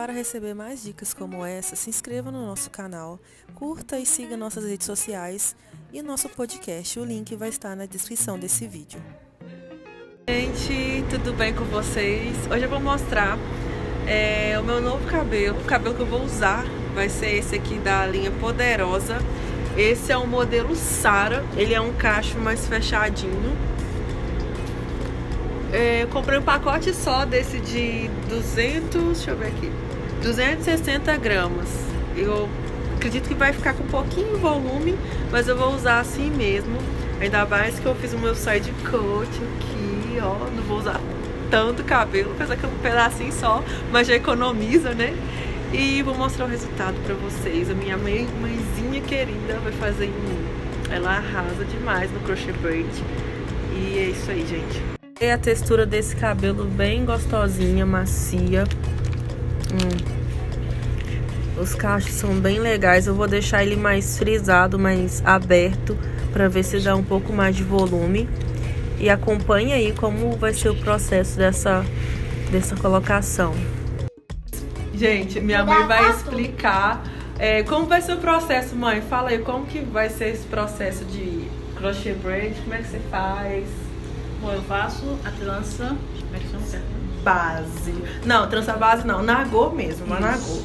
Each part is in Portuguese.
Para receber mais dicas como essa, se inscreva no nosso canal, curta e siga nossas redes sociais e nosso podcast. O link vai estar na descrição desse vídeo. Gente, tudo bem com vocês? Hoje eu vou mostrar é, o meu novo cabelo. O cabelo que eu vou usar vai ser esse aqui da linha Poderosa. Esse é o modelo Sara. Ele é um cacho mais fechadinho. É, comprei um pacote só desse de 200, deixa eu ver aqui, 260 gramas. Eu acredito que vai ficar com um pouquinho de volume, mas eu vou usar assim mesmo. Ainda mais que eu fiz o meu side coat aqui, ó. Não vou usar tanto cabelo, faz aquele pedacinho só, mas já economiza, né? E vou mostrar o resultado pra vocês. A minha mãe, mãezinha querida vai fazer em mim. Ela arrasa demais no crochet braid. E é isso aí, gente. E a textura desse cabelo bem gostosinha, macia. Hum. Os cachos são bem legais. Eu vou deixar ele mais frisado, mais aberto, para ver se dá um pouco mais de volume. E acompanhe aí como vai ser o processo dessa, dessa colocação. Gente, minha mãe vai explicar é, como vai ser o processo, mãe. Fala aí, como que vai ser esse processo de crochet braid? Como é que você faz? Bom, eu faço a trança. Como é que chama? Base. Não, trança base não, nagô mesmo, nagô.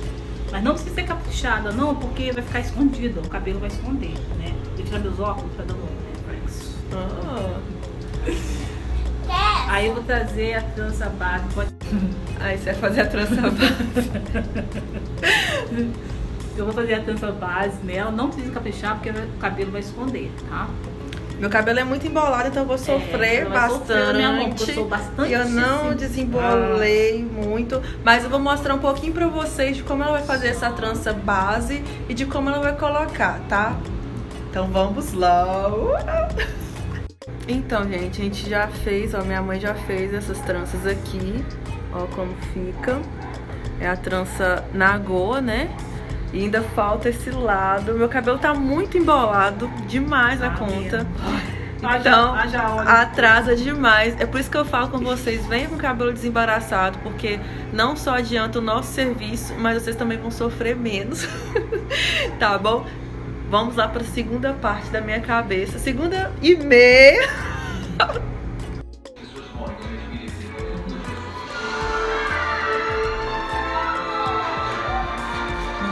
Mas não precisa ser caprichada, não, porque vai ficar escondido, o cabelo vai esconder, né? Vou tirar meus óculos pra dar um. Ah. Aí eu vou trazer a trança base. Pode... Aí você vai fazer a trança base. eu vou fazer a trança base nela, não precisa caprichar porque o cabelo vai esconder, tá? Meu cabelo é muito embolado, então eu vou sofrer É, você vai bastante. sofrer, minha mão, eu sou bastante eu não desembolei muito, mas eu vou mostrar um pouquinho pra vocês de como ela vai fazer essa trança base e de como ela vai colocar, tá? Então vamos lá. Então, gente, a gente já fez, ó, minha mãe já fez essas tranças aqui, ó como fica. É a trança na goa, né? E ainda falta esse lado. Meu cabelo tá muito embolado, demais a Ah, conta. Haja- Então, haja atrasa demais. É por isso que eu falo com vocês, venham com o cabelo desembaraçado, porque não só adianta o nosso serviço, mas vocês também vão sofrer menos. tá bom? Vamos lá para a segunda parte da minha cabeça. Segunda e meia.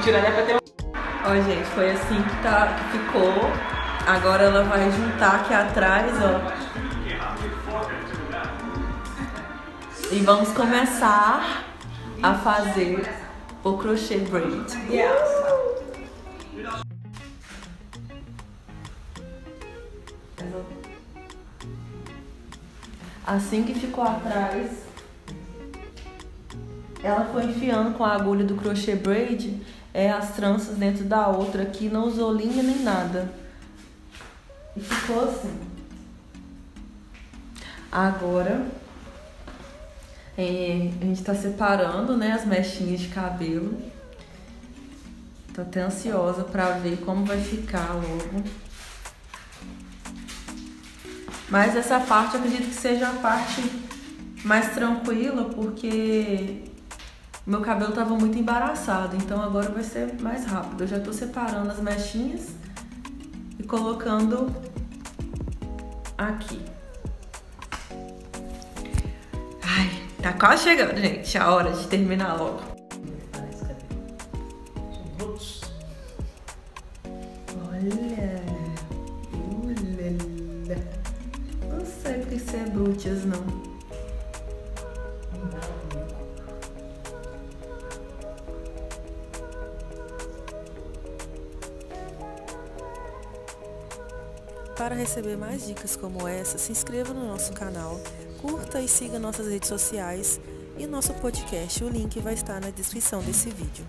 Mentira, né? Pra ter Ó, gente, foi assim que, tá, que ficou. Agora ela vai juntar aqui atrás, ó. E vamos começar a fazer o crochê braid. Assim que ficou atrás, ela foi enfiando com a agulha do crochê braid é, as tranças dentro da outra aqui, não usou linha nem nada. E ficou assim. Agora, é, a gente tá separando, né, as mechinhas de cabelo. Tô até ansiosa pra ver como vai ficar logo. Mas essa parte eu acredito que seja a parte mais tranquila, porque meu cabelo tava muito embaraçado, então agora vai ser mais rápido. Eu já tô separando as mechinhas e colocando aqui. Ai, tá quase chegando, gente, a hora de terminar logo. Olha, ulala. Não sei o que isso é brutias. Não Para receber mais dicas como essa, se inscreva no nosso canal, curta e siga nossas redes sociais e nosso podcast. O link vai estar na descrição desse vídeo.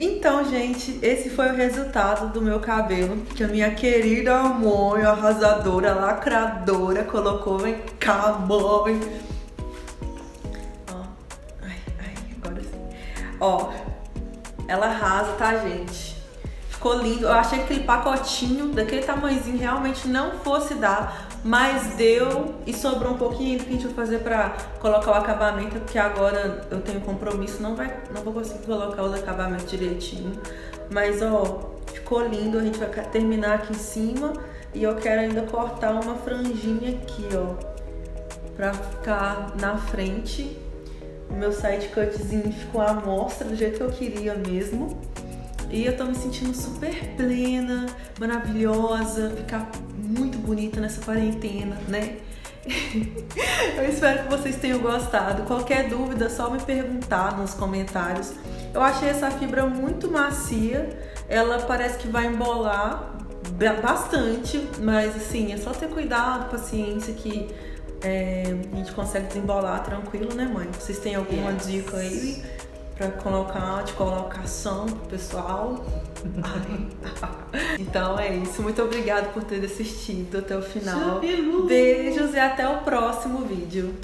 Então, gente, esse foi o resultado do meu cabelo que a minha querida amor, arrasadora, lacradora colocou em cowboy. Ó, ai, ai, agora sim. Ó, ela arrasa, tá, gente? Ficou lindo. Eu achei que aquele pacotinho daquele tamanhozinho realmente não fosse dar mas deu e sobrou um pouquinho que a gente vai fazer pra colocar o acabamento, porque agora eu tenho compromisso, não vai, não vou conseguir colocar os acabamentos direitinho. Mas ó, ficou lindo, a gente vai terminar aqui em cima e eu quero ainda cortar uma franjinha aqui, ó, pra ficar na frente. O meu side cutzinho ficou à mostra do jeito que eu queria mesmo. E eu tô me sentindo super plena, maravilhosa, ficar muito bonita nessa quarentena, né? eu espero que vocês tenham gostado. Qualquer dúvida, é só me perguntar nos comentários. Eu achei essa fibra muito macia. Ela parece que vai embolar bastante, mas assim, é só ter cuidado, paciência que é, a gente consegue desembolar tranquilo, né, mãe? Vocês têm alguma yes. dica aí para colocar de colocação pro pessoal? então é isso. Muito obrigada por ter assistido até o final. Beijos e até o próximo vídeo.